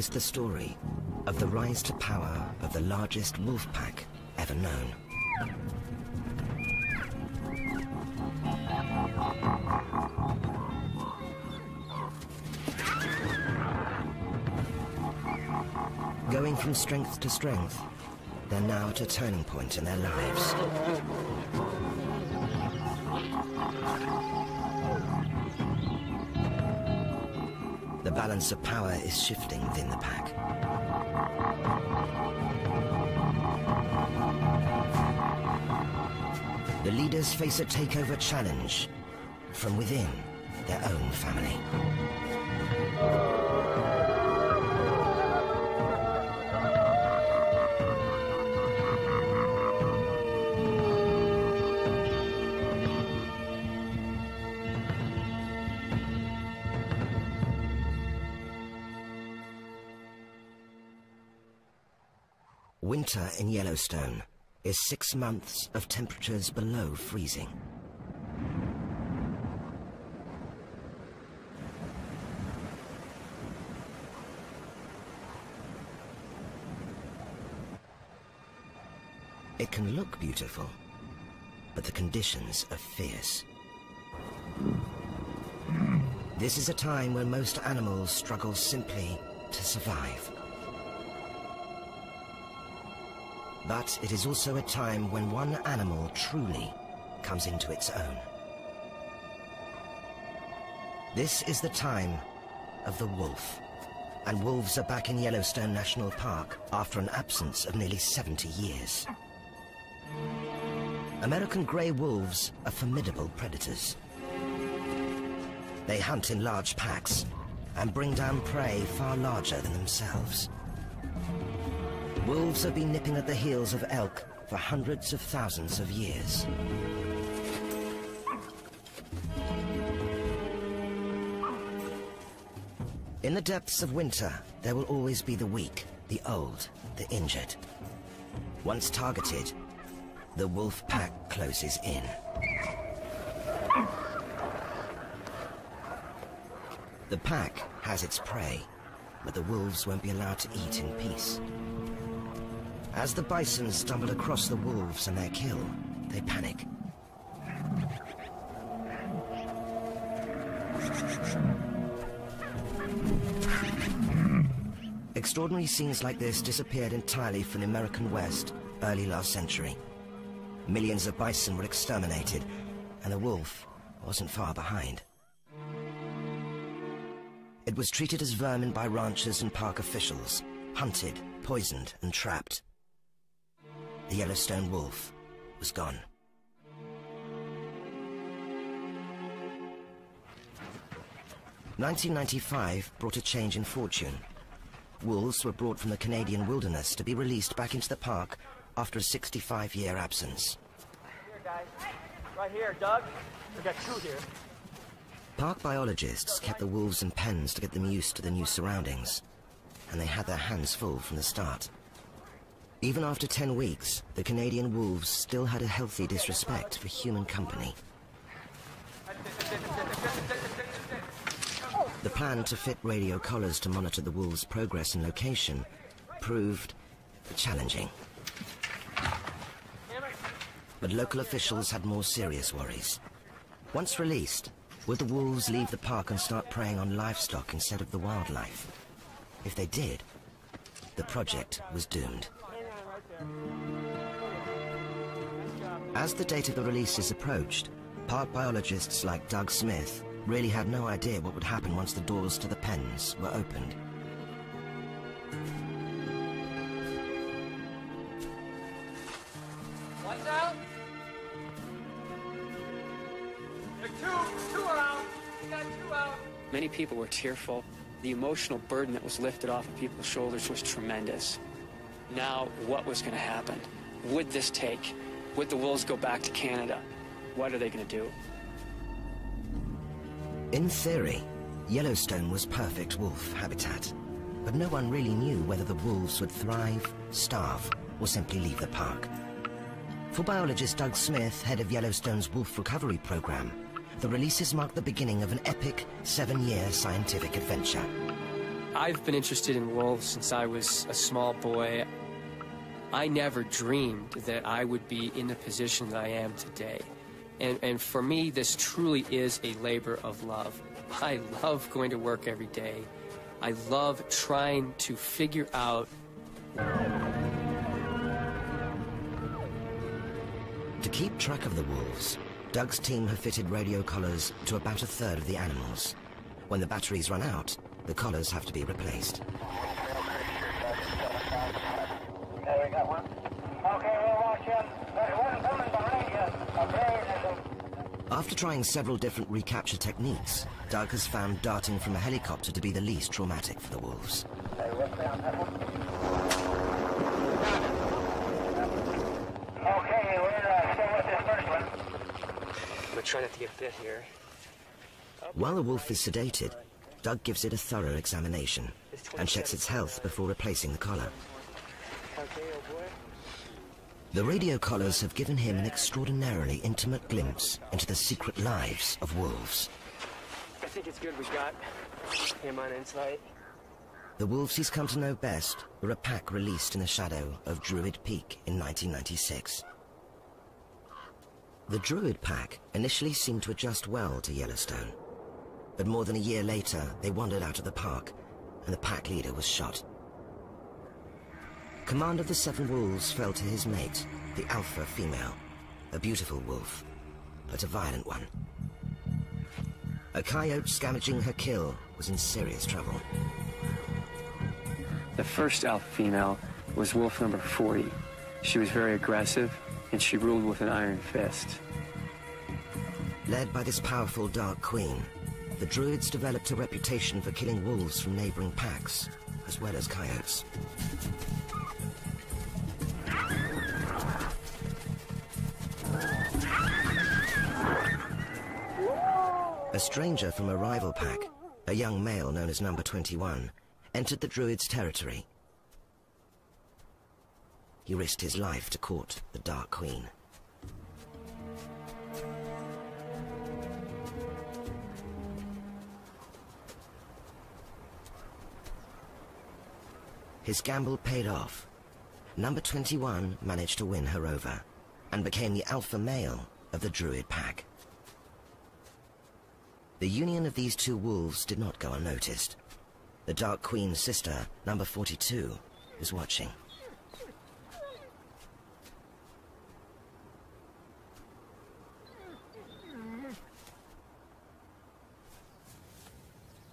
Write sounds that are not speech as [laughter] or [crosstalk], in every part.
Is the story of the rise to power of the largest wolf pack ever known. Going from strength to strength, they're now at a turning point in their lives. Balance of power is shifting within the pack. The leaders face a takeover challenge from within their own family. Winter in Yellowstone is six months of temperatures below freezing. It can look beautiful, but the conditions are fierce. This is a time when most animals struggle simply to survive. But it is also a time when one animal truly comes into its own. This is the time of the wolf, and wolves are back in Yellowstone National Park after an absence of nearly 70 years. American grey wolves are formidable predators. They hunt in large packs and bring down prey far larger than themselves. Wolves have been nipping at the heels of elk for hundreds of thousands of years. In the depths of winter, there will always be the weak, the old, the injured. Once targeted, the wolf pack closes in. The pack has its prey, but the wolves won't be allowed to eat in peace. As the bison stumble across the wolves and their kill, they panic. Extraordinary scenes like this disappeared entirely from the American West early last century. Millions of bison were exterminated, and the wolf wasn't far behind. It was treated as vermin by ranchers and park officials, hunted, poisoned, and trapped. The Yellowstone wolf was gone. Nineteen ninety-five brought a change in fortune. Wolves were brought from the Canadian wilderness to be released back into the park after a 65-year absence. Here, guys. Right here, Doug. We got two here. Park biologists kept the wolves in pens to get them used to the new surroundings, and they had their hands full from the start. Even after 10 weeks, the Canadian wolves still had a healthy disrespect for human company. The plan to fit radio collars to monitor the wolves' progress and location proved challenging. But local officials had more serious worries. Once released, would the wolves leave the park and start preying on livestock instead of the wildlife? If they did, the project was doomed. As the date of the releases approached, park biologists like Doug Smith really had no idea what would happen once the doors to the pens were opened. People were tearful. The emotional burden that was lifted off of people's shoulders was tremendous. Now, what was going to happen? Would this take? Would the wolves go back to Canada? What are they going to do? In theory, Yellowstone was perfect wolf habitat, but no one really knew whether the wolves would thrive, starve, or simply leave the park. For biologist Doug Smith, head of Yellowstone's Wolf Recovery Program, the releases mark the beginning of an epic seven-year scientific adventure. I've been interested in wolves since I was a small boy. I never dreamed that I would be in the position that I am today. And, and for me, this truly is a labor of love. [laughs] I love going to work every day. I love trying to figure out. To keep track of the wolves, Doug's team have fitted radio collars to about a third of the animals. When the batteries run out, the collars have to be replaced. After trying several different recapture techniques, Doug has found darting from a helicopter to be the least traumatic for the wolves. Hey, what's down that one? Okay, we're uh, still with this first one. I'm gonna try not to get bit here. While the wolf is sedated, Doug gives it a thorough examination and checks its health before replacing the collar. Oh. The radio collars have given him an extraordinarily intimate glimpse into the secret lives of wolves. I think it's good we got him on insight. The wolves he's come to know best were a pack released in the shadow of Druid Peak in 1996. The Druid pack initially seemed to adjust well to Yellowstone, but more than a year later they wandered out of the park and the pack leader was shot. Command of the Seven Wolves fell to his mate, the alpha female, a beautiful wolf, but a violent one. A coyote scavenging her kill was in serious trouble. The first alpha female was wolf number 40. She was very aggressive, and she ruled with an iron fist. Led by this powerful Dark Queen, the Druids developed a reputation for killing wolves from neighboring packs, as well as coyotes. A stranger from a rival pack, a young male known as Number 21, entered the Druids' territory. He risked his life to court the Dark Queen. His gamble paid off. Number 21 managed to win her over and became the alpha male of the Druid pack. The union of these two wolves did not go unnoticed. The Dark Queen's sister, number 42, is watching.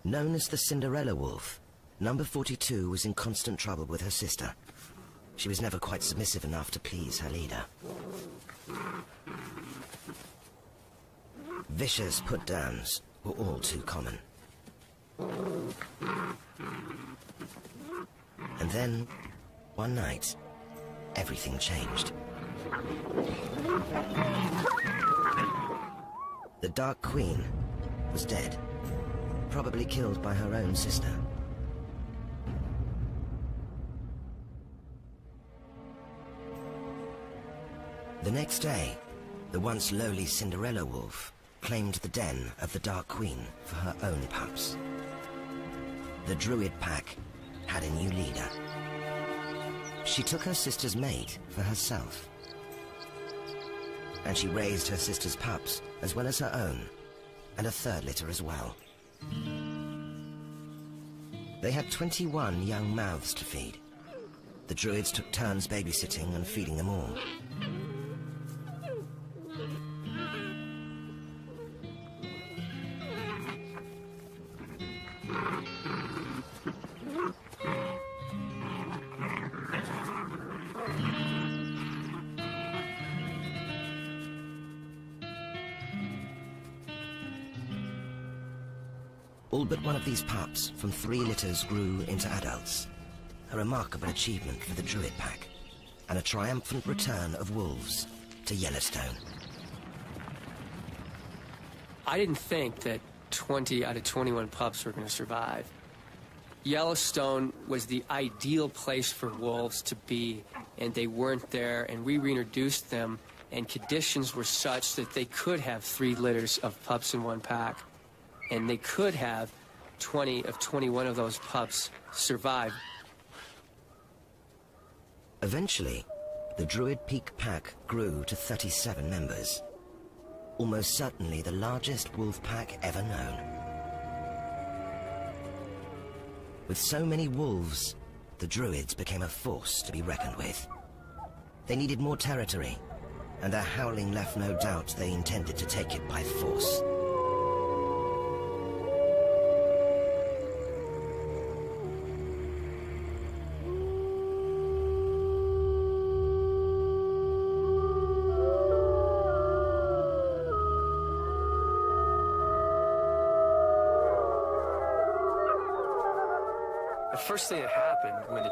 Known as the Cinderella Wolf, number 42 was in constant trouble with her sister. She was never quite submissive enough to please her leader. Vicious put-downs were all too common. And then, one night, everything changed. The Dark Queen was dead, probably killed by her own sister. The next day, the once lowly Cinderella wolf claimed the den of the Dark Queen for her own pups. The Druid pack had a new leader. She took her sister's mate for herself. And she raised her sister's pups as well as her own, and a third litter as well. They had 21 young mouths to feed. The druids took turns babysitting and feeding them all. All but one of these pups from three litters grew into adults. A remarkable achievement for the Druid Pack, and a triumphant return of wolves to Yellowstone. I didn't think that 20 out of 21 pups were going to survive. Yellowstone was the ideal place for wolves to be, and they weren't there, and we reintroduced them, and conditions were such that they could have three litters of pups in one pack, and they could have 20 of 21 of those pups survived. Eventually, the Druid Peak Pack grew to 37 members. Almost certainly the largest wolf pack ever known. With so many wolves, the Druids became a force to be reckoned with. They needed more territory, and their howling left no doubt they intended to take it by force.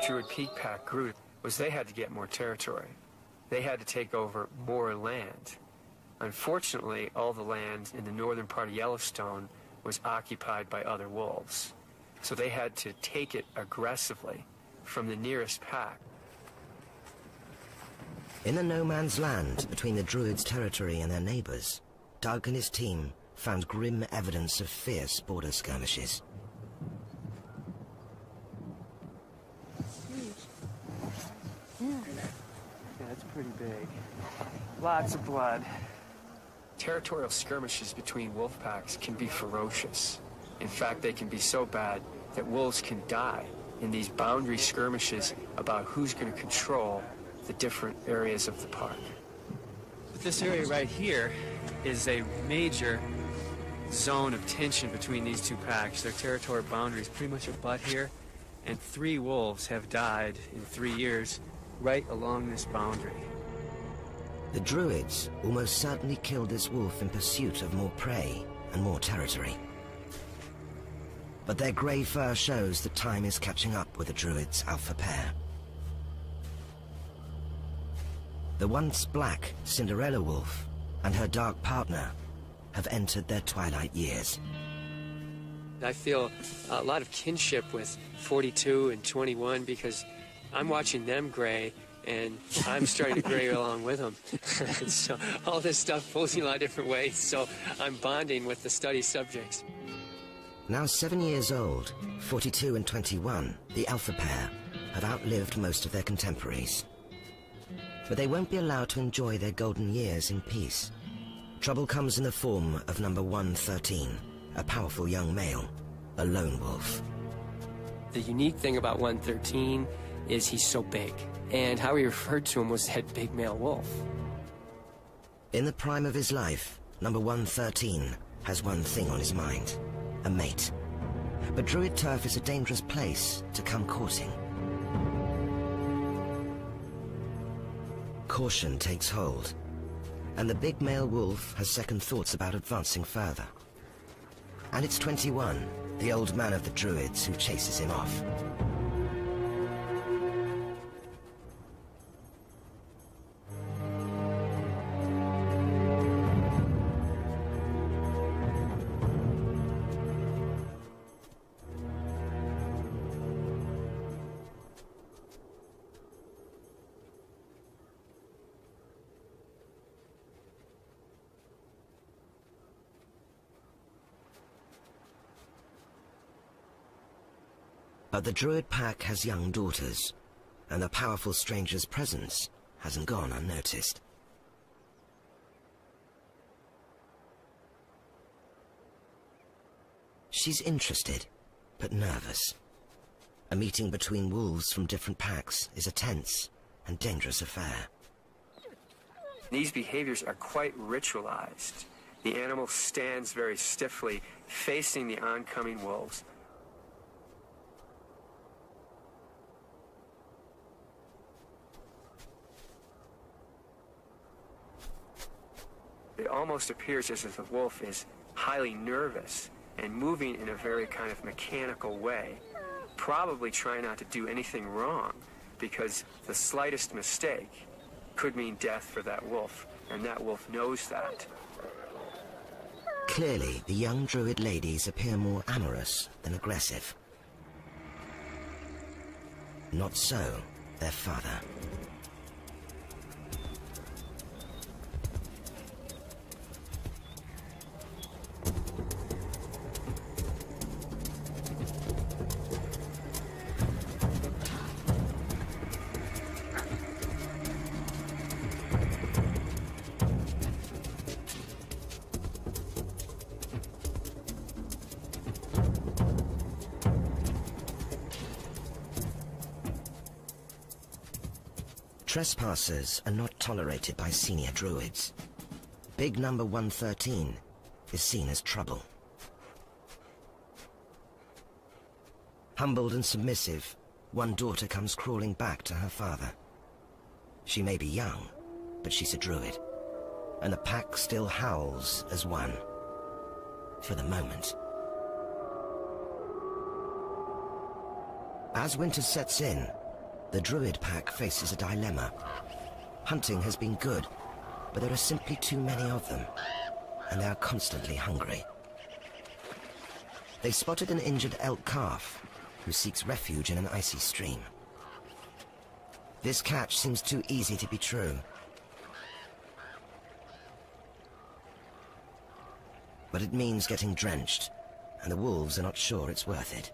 Druid Peak Pack grew was they had to get more territory. They had to take over more land. Unfortunately, all the land in the northern part of Yellowstone was occupied by other wolves. So they had to take it aggressively from the nearest pack. In the no man's land between the Druids' territory and their neighbors, Doug and his team found grim evidence of fierce border skirmishes. Yeah, it's pretty big. Lots of blood. Territorial skirmishes between wolf packs can be ferocious. In fact, they can be so bad that wolves can die in these boundary skirmishes about who's going to control the different areas of the park. But this area right here is a major zone of tension between these two packs. Their territorial boundaries pretty much abut here, and three wolves have died in three years right along this boundary. The Druids almost certainly killed this wolf in pursuit of more prey and more territory. But their grey fur shows that time is catching up with the Druids' alpha pair. The once black Cinderella wolf and her dark partner have entered their twilight years. I feel a lot of kinship with 42 and 21 because I'm watching them gray and I'm starting to gray along with them. [laughs] so all this stuff pulls me a lot of different ways. So I'm bonding with the study subjects. Now seven years old, 42 and 21, the alpha pair have outlived most of their contemporaries. But they won't be allowed to enjoy their golden years in peace. Trouble comes in the form of number 113, a powerful young male, a lone wolf. The unique thing about 113 is he's so big. And how he referred to him was that big male wolf. In the prime of his life, number 113 has one thing on his mind, a mate. But Druid Turf is a dangerous place to come courting. Caution takes hold, and the big male wolf has second thoughts about advancing further. And it's 21, the old man of the Druids, who chases him off. But the Druid pack has young daughters, and the powerful stranger's presence hasn't gone unnoticed. She's interested, but nervous. A meeting between wolves from different packs is a tense and dangerous affair. These behaviors are quite ritualized. The animal stands very stiffly, facing the oncoming wolves. It almost appears as if the wolf is highly nervous and moving in a very kind of mechanical way, probably trying not to do anything wrong, because the slightest mistake could mean death for that wolf, and that wolf knows that. Clearly, the young druid ladies appear more amorous than aggressive. Not so their father. Trespassers are not tolerated by senior druids. Big number 113 is seen as trouble. Humbled and submissive, one daughter comes crawling back to her father. She may be young, but she's a druid, and the pack still howls as one. For the moment. As winter sets in, the druid pack faces a dilemma. Hunting has been good, but there are simply too many of them, and they are constantly hungry. They spotted an injured elk calf who seeks refuge in an icy stream. This catch seems too easy to be true. But it means getting drenched, and the wolves are not sure it's worth it.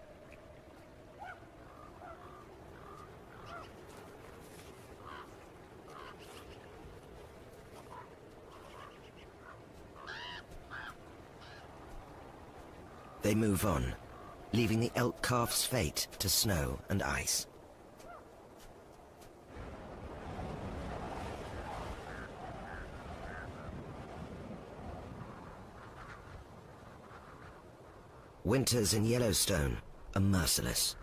They move on, leaving the elk calf's fate to snow and ice. Winters in Yellowstone are merciless.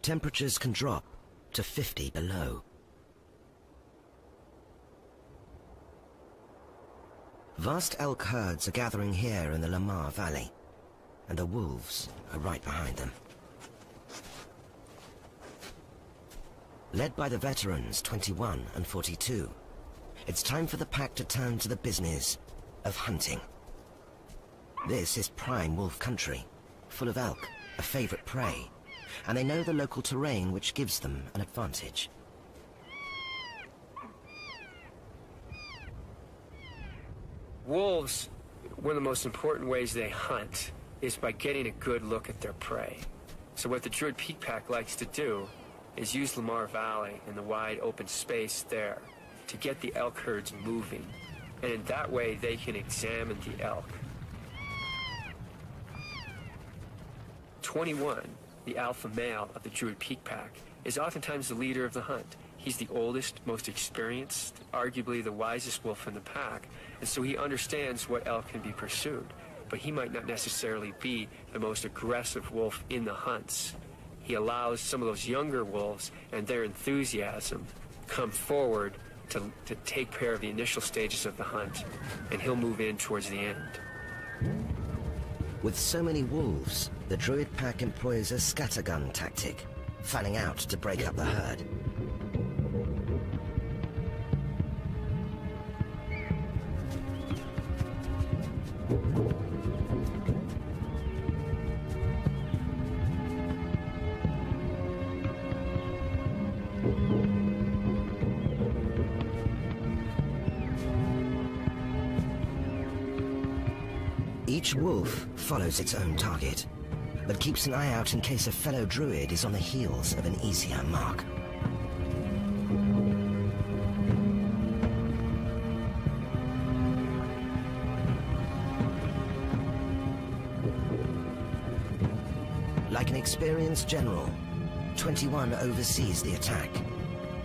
Temperatures can drop to 50 below. Vast elk herds are gathering here in the Lamar Valley and the wolves are right behind them. Led by the veterans 21 and 42, it's time for the pack to turn to the business of hunting. This is prime wolf country, full of elk, a favorite prey, and they know the local terrain which gives them an advantage. Wolves, one of the most important ways they hunt is by getting a good look at their prey. So what the Druid Peak Pack likes to do is use Lamar Valley and the wide open space there to get the elk herds moving. And in that way, they can examine the elk. 21, the alpha male of the Druid Peak Pack, is oftentimes the leader of the hunt. He's the oldest, most experienced, arguably the wisest wolf in the pack, and so he understands what elk can be pursued but he might not necessarily be the most aggressive wolf in the hunts. He allows some of those younger wolves and their enthusiasm come forward to, to take care of the initial stages of the hunt, and he'll move in towards the end. With so many wolves, the druid pack employs a scattergun tactic, fanning out to break up the herd. Follows its own target, but keeps an eye out in case a fellow druid is on the heels of an easier mark. Like an experienced general, 21 oversees the attack,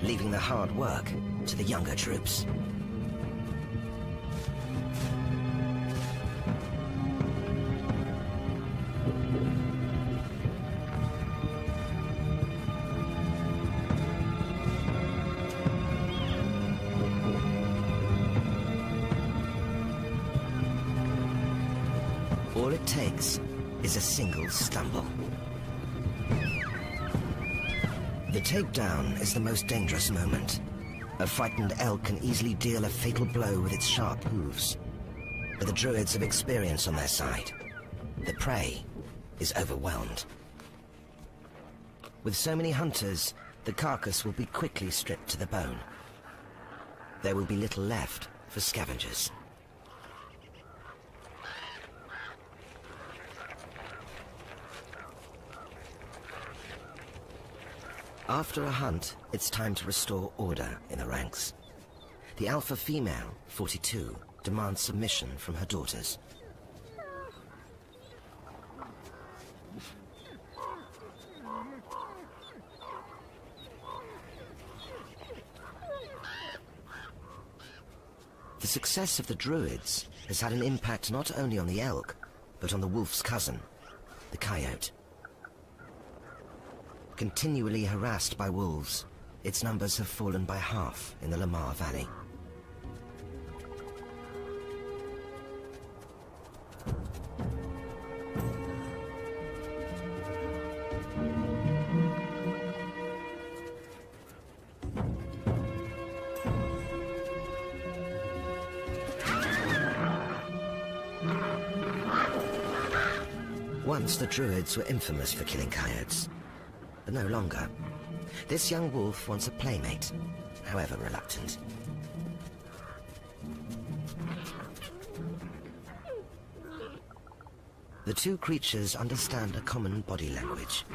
leaving the hard work to the younger troops. Takes is a single stumble. The takedown is the most dangerous moment. A frightened elk can easily deal a fatal blow with its sharp hooves. But the druids have experience on their side. The prey is overwhelmed. With so many hunters, the carcass will be quickly stripped to the bone. There will be little left for scavengers. After a hunt, it's time to restore order in the ranks. The alpha female, 42, demands submission from her daughters. The success of the Druids has had an impact not only on the elk, but on the wolf's cousin, the coyote. Continually harassed by wolves, its numbers have fallen by half in the Lamar Valley. Once the Druids were infamous for killing coyotes, but no longer. This young wolf wants a playmate, however reluctant. The two creatures understand a common body language.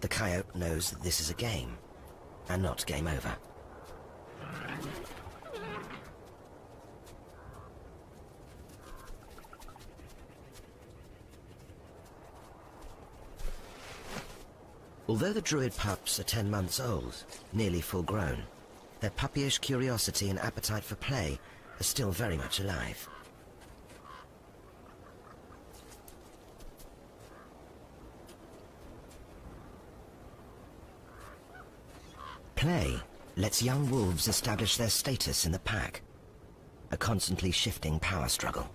The coyote knows that this is a game, and not game over. Although the druid pups are ten months old, nearly full grown, their puppyish curiosity and appetite for play are still very much alive. Play lets young wolves establish their status in the pack, a constantly shifting power struggle.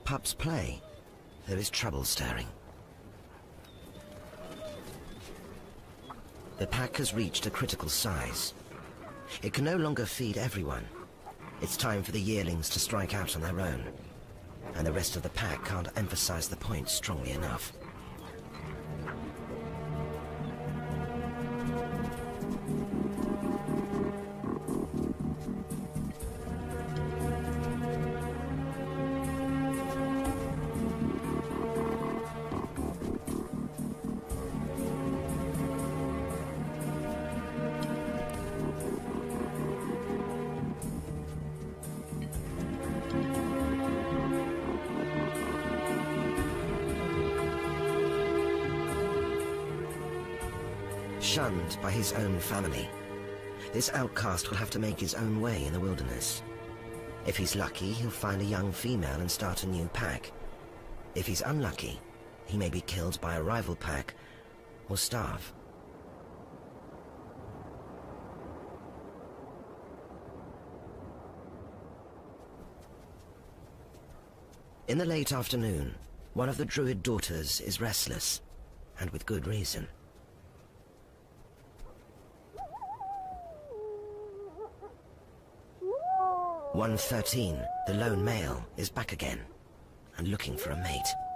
Pups play, there is trouble stirring. The pack has reached a critical size. It can no longer feed everyone. It's time for the yearlings to strike out on their own. And the rest of the pack can't emphasize the point strongly enough. Shunned by his own family, this outcast will have to make his own way in the wilderness. If he's lucky, he'll find a young female and start a new pack. If he's unlucky, he may be killed by a rival pack or starve. In the late afternoon, one of the druid daughters is restless, and with good reason. 113, the lone male, is back again and looking for a mate.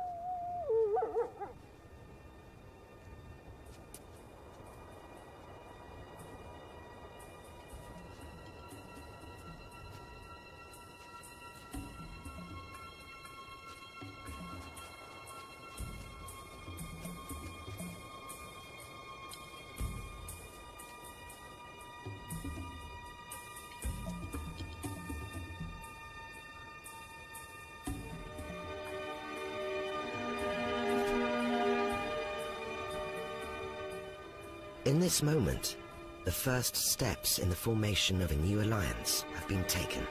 In this moment, the first steps in the formation of a new alliance have been taken.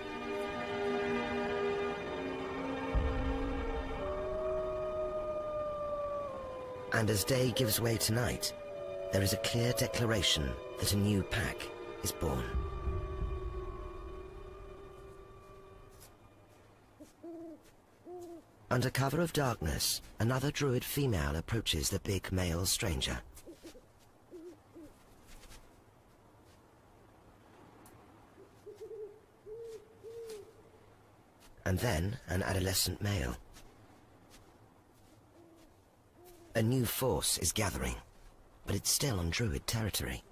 And as day gives way to night, there is a clear declaration that a new pack is born. Under cover of darkness, another druid female approaches the big male stranger. And then an adolescent male. A new force is gathering, but it's still on Druid territory.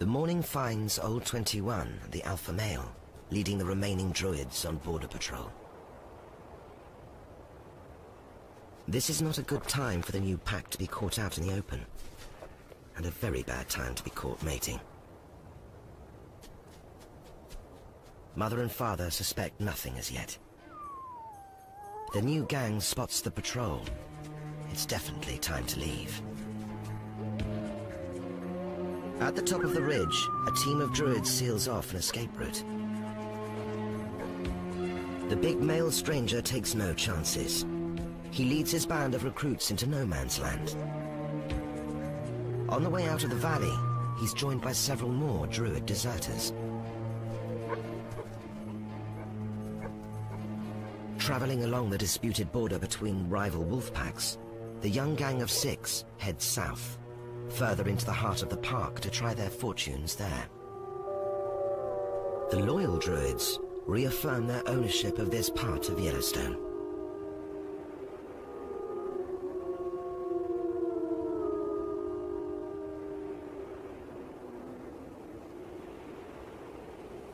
The morning finds Old 21, the alpha male, leading the remaining druids on border patrol. This is not a good time for the new pack to be caught out in the open. And a very bad time to be caught mating. Mother and father suspect nothing as yet. The new gang spots the patrol. It's definitely time to leave. At the top of the ridge, a team of druids seals off an escape route. The big male stranger takes no chances. He leads his band of recruits into no man's land. On the way out of the valley, he's joined by several more druid deserters. Traveling along the disputed border between rival wolf packs, the young gang of six heads south, further into the heart of the park to try their fortunes there. The loyal druids reaffirm their ownership of this part of Yellowstone.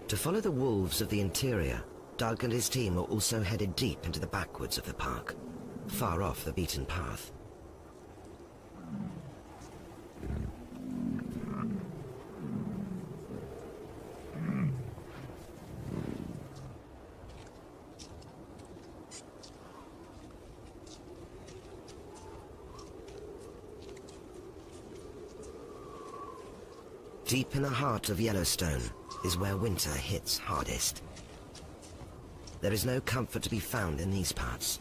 To follow the wolves of the interior, Doug and his team are also headed deep into the backwoods of the park, far off the beaten path. Deep in the heart of Yellowstone is where winter hits hardest. There is no comfort to be found in these parts.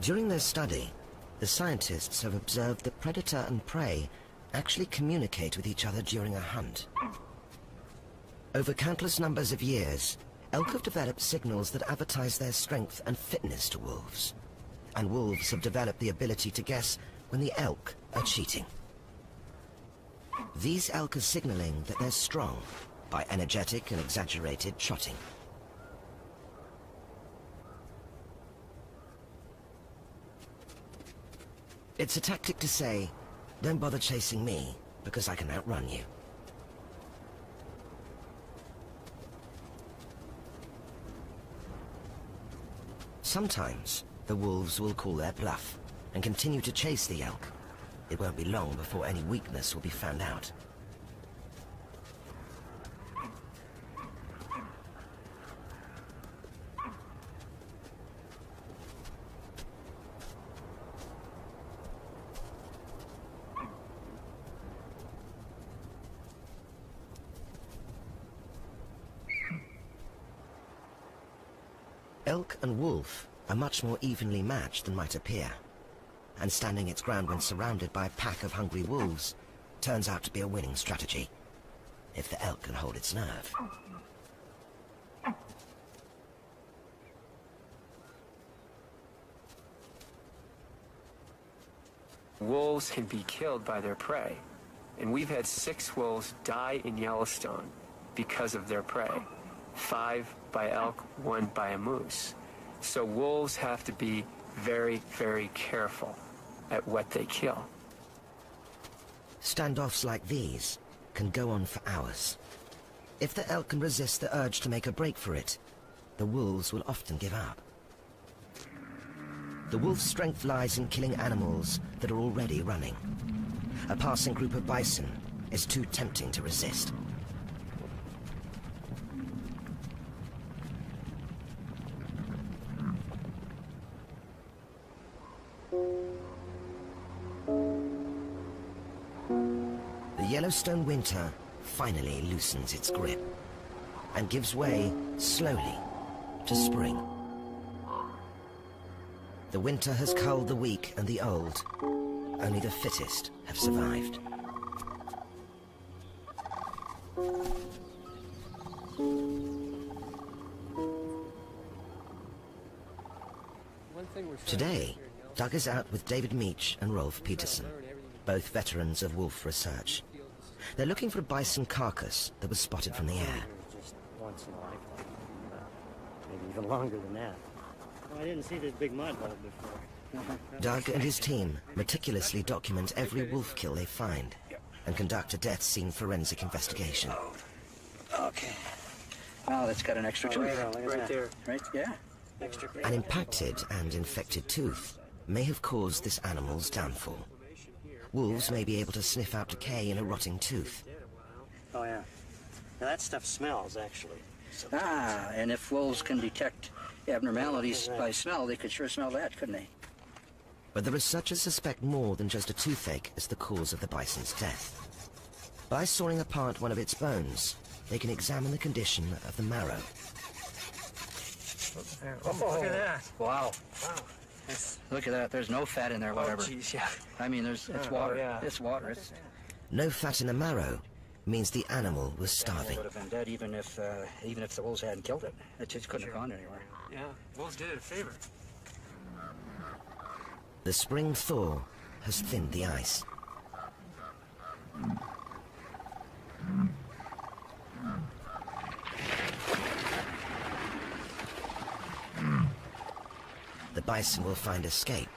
During their study, the scientists have observed that predator and prey actually communicate with each other during a hunt. Over countless numbers of years, elk have developed signals that advertise their strength and fitness to wolves. And wolves have developed the ability to guess when the elk are cheating. These elk are signaling that they're strong by energetic and exaggerated trotting. It's a tactic to say, don't bother chasing me, because I can outrun you. Sometimes, the wolves will call their bluff, and continue to chase the elk. It won't be long before any weakness will be found out. Elk and wolf are much more evenly matched than might appear, and standing its ground when surrounded by a pack of hungry wolves turns out to be a winning strategy, if the elk can hold its nerve. Wolves can be killed by their prey, and we've had six wolves die in Yellowstone because of their prey. Five by elk, one by a moose. So wolves have to be very, very careful at what they kill. Standoffs like these can go on for hours. If the elk can resist the urge to make a break for it, the wolves will often give up. The wolf's strength lies in killing animals that are already running. A passing group of bison is too tempting to resist. Winter finally loosens its grip and gives way slowly to spring. The winter has culled the weak and the old. Only the fittest have survived. Today, Doug is out with David Mech and Rolf Peterson, both veterans of wolf research. They're looking for a bison carcass that was spotted from the air. Just once in a lifetime. Maybe even longer than that. Oh, I didn't see this big mud hole before. [laughs] Doug and his team meticulously document every wolf kill they find and conduct a death scene forensic investigation. Okay. Wow, that's got an extra Oh, tooth. right, Right there. Right? Yeah. An impacted and infected tooth may have caused this animal's downfall. Wolves may be able to sniff out decay in a rotting tooth, Oh, yeah. Now, that stuff smells, actually. So, Ah, and if wolves can detect abnormalities by smell, they could sure smell that, couldn't they? but the researchers suspect more than just a toothache as the cause of the bison's death. By sawing apart one of its bones, they can examine the condition of the marrow. Oh, look at that. Wow. Wow. That's, Look at that. There's no fat in there, whatever. oh, whatever. jeez, yeah. I mean, there's it's Oh, water. yeah. It's water. It's, No fat in the marrow means the animal was starving. it starving. would have been dead even if uh, even if the wolves hadn't killed it. It just couldn't have gone anywhere. Yeah. Wolves did it a favor. The spring thaw has thinned the ice. The bison will find escape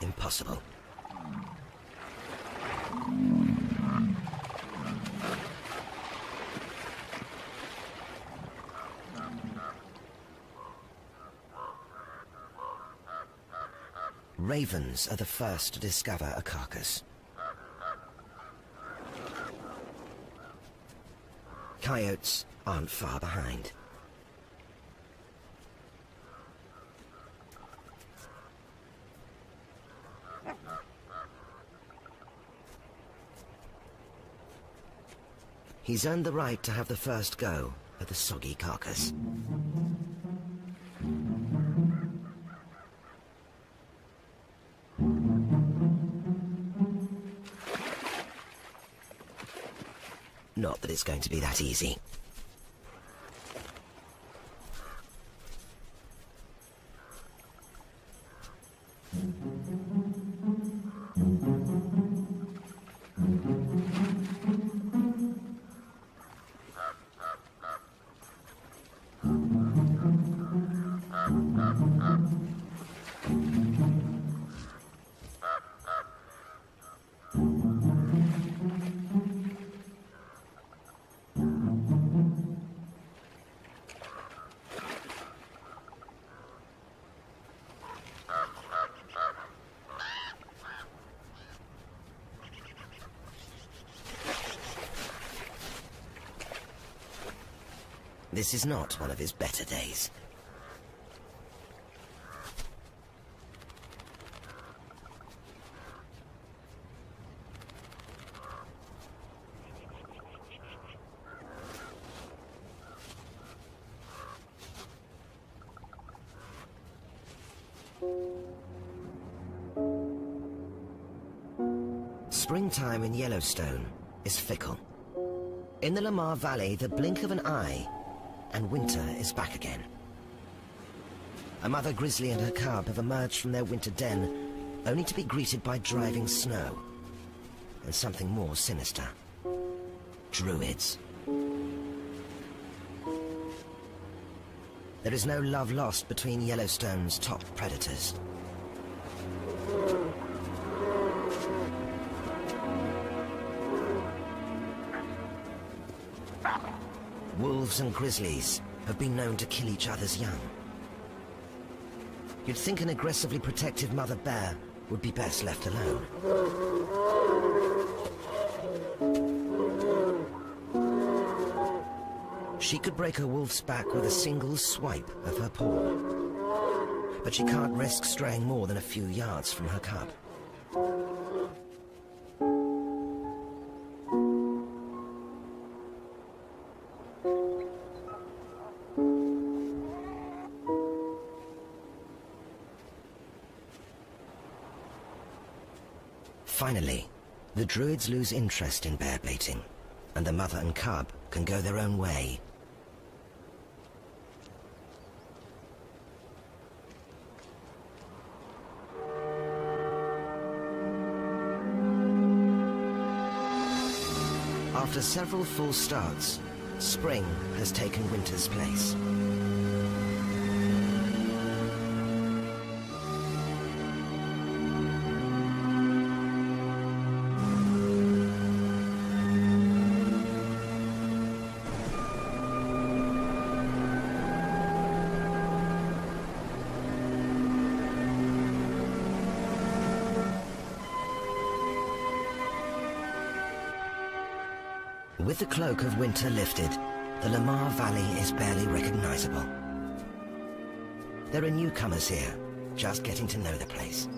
impossible. Ravens are the first to discover a carcass. Coyotes aren't far behind. He's earned the right to have the first go at the soggy carcass. Not that it's going to be that easy. This is not one of his better days. Springtime in Yellowstone is fickle. In the Lamar Valley, the blink of an eye, and winter is back again. A mother grizzly and her cub have emerged from their winter den, only to be greeted by driving snow. And something more sinister. Druids. There is no love lost between Yellowstone's top predators. Wolves and grizzlies have been known to kill each other's young. You'd think an aggressively protective mother bear would be best left alone. She could break a wolf's back with a single swipe of her paw. But she can't risk straying more than a few yards from her cub. Druids lose interest in bear baiting, and the mother and cub can go their own way. After several full starts, spring has taken winter's place. With the cloak of winter lifted, the Lamar Valley is barely recognizable. There are newcomers here, just getting to know the place.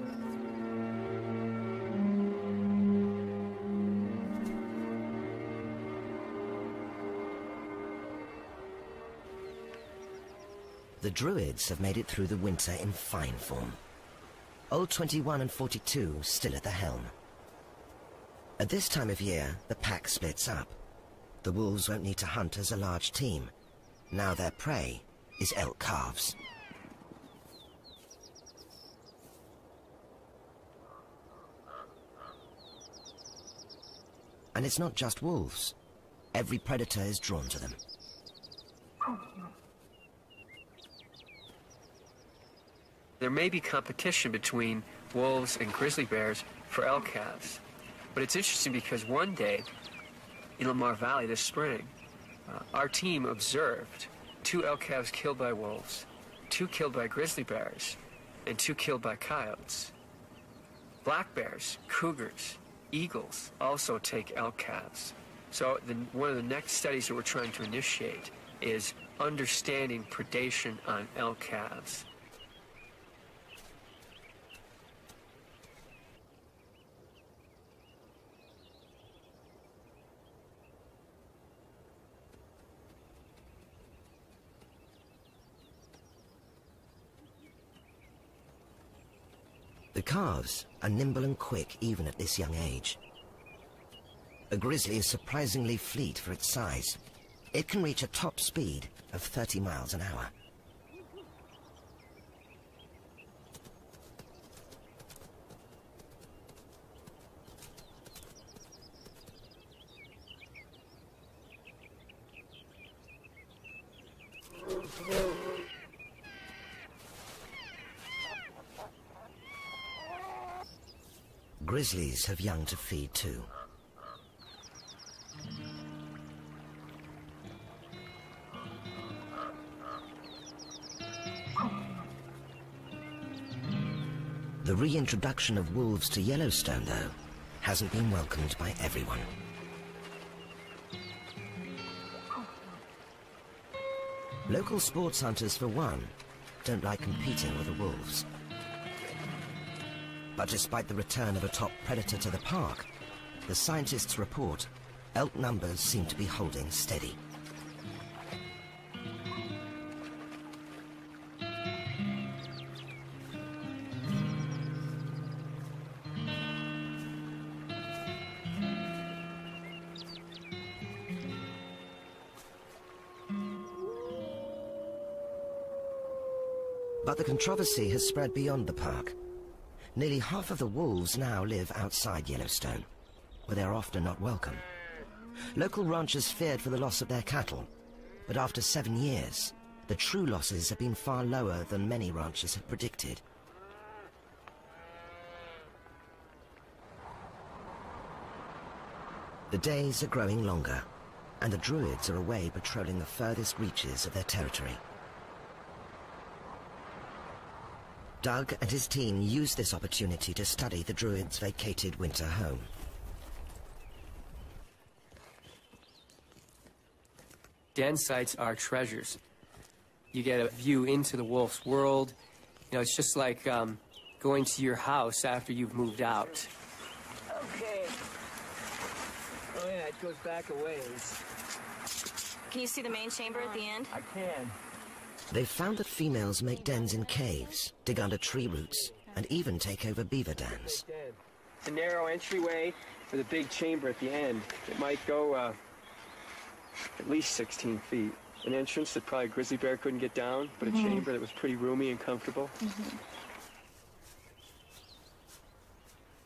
The Druids have made it through the winter in fine form. Old 21 and 42 still at the helm. At this time of year, the pack splits up. The wolves won't need to hunt as a large team. Now their prey is elk calves. And it's not just wolves. Every predator is drawn to them. There may be competition between wolves and grizzly bears for elk calves. But it's interesting because one day in Lamar Valley this spring, uh, our team observed two elk calves killed by wolves, two killed by grizzly bears, and two killed by coyotes. Black bears, cougars, eagles also take elk calves. So the, one of the next studies that we're trying to initiate is understanding predation on elk calves. Calves are nimble and quick even at this young age. A grizzly is surprisingly fleet for its size. It can reach a top speed of 30 miles an hour. Grizzlies have young to feed too. The reintroduction of wolves to Yellowstone, though, hasn't been welcomed by everyone. Local sports hunters, for one, don't like competing with the wolves. But despite the return of a top predator to the park, the scientists report elk numbers seem to be holding steady. But the controversy has spread beyond the park. Nearly half of the wolves now live outside Yellowstone, where they are often not welcome. Local ranchers feared for the loss of their cattle, but after seven years, the true losses have been far lower than many ranchers had predicted. The days are growing longer, and the Druids are away patrolling the furthest reaches of their territory. Doug and his team used this opportunity to study the Druids' vacated winter home. Den sites are treasures. You get a view into the wolf's world. You know, it's just like um, going to your house after you've moved out. Okay. Oh yeah, it goes back a ways. Can you see the main chamber at the end? I can. They've found that females make dens in caves, dig under tree roots, and even take over beaver dams. It's a narrow entryway with a big chamber at the end. It might go uh, at least 16 feet. An entrance that probably a grizzly bear couldn't get down, but a chamber that was pretty roomy and comfortable.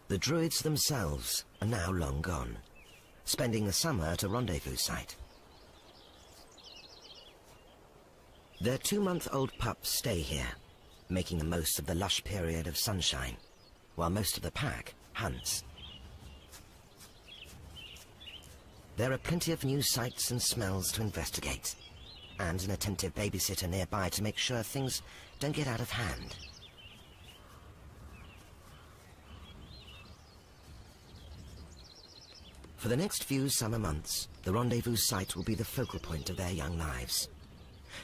The Druids themselves are now long gone, spending the summer at a rendezvous site. Their two-month-old pups stay here, making the most of the lush period of sunshine, while most of the pack hunts. There are plenty of new sights and smells to investigate, and an attentive babysitter nearby to make sure things don't get out of hand. For the next few summer months, the rendezvous site will be the focal point of their young lives.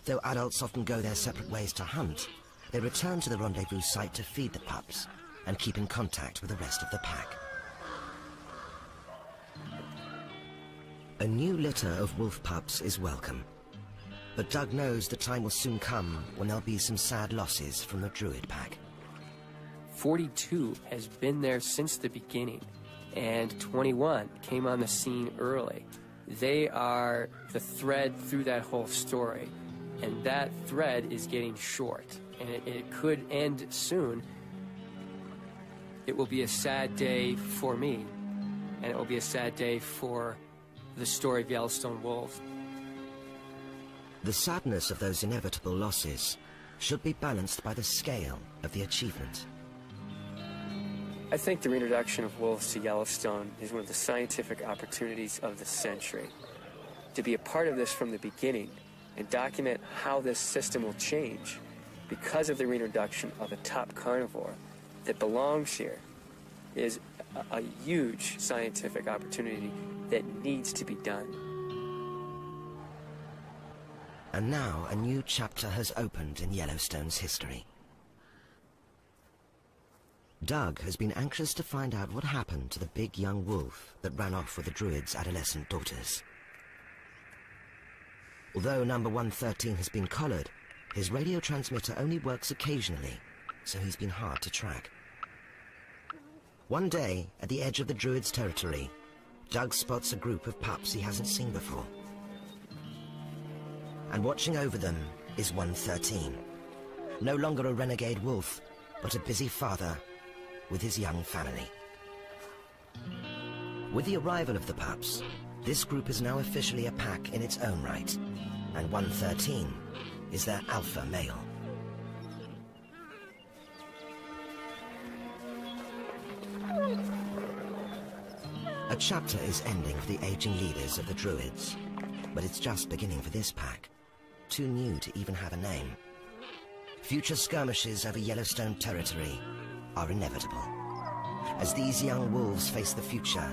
Though adults often go their separate ways to hunt, they return to the rendezvous site to feed the pups and keep in contact with the rest of the pack. A new litter of wolf pups is welcome. But Doug knows the time will soon come when there'll be some sad losses from the Druid pack. 42 has been there since the beginning, and 21 came on the scene early. They are the thread through that whole story, and that thread is getting short, and it, it could end soon. It will be a sad day for me, and it will be a sad day for the story of Yellowstone Wolves. The sadness of those inevitable losses should be balanced by the scale of the achievement. I think the reintroduction of wolves to Yellowstone is one of the scientific opportunities of the century. To be a part of this from the beginning and document how this system will change because of the reintroduction of a top carnivore that belongs here is a, a huge scientific opportunity that needs to be done. And now a new chapter has opened in Yellowstone's history. Doug has been anxious to find out what happened to the big young wolf that ran off with the druid's adolescent daughters. Although number 113 has been collared, his radio transmitter only works occasionally, so he's been hard to track. One day, at the edge of the druid's territory, Doug spots a group of pups he hasn't seen before. And watching over them is 113. No longer a renegade wolf, but a busy father with his young family. With the arrival of the pups, this group is now officially a pack in its own right, and 113 is their alpha male. A chapter is ending for the aging leaders of the Druids, but it's just beginning for this pack, too new to even have a name. Future skirmishes over Yellowstone territory are inevitable. As these young wolves face the future,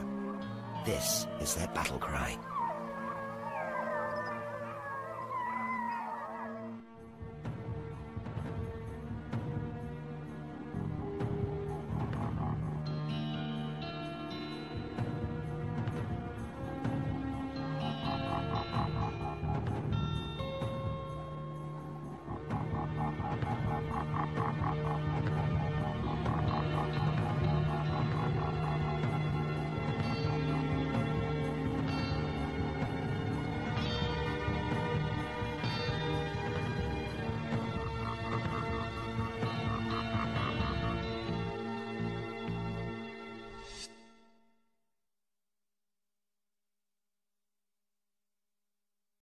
this is their battle cry.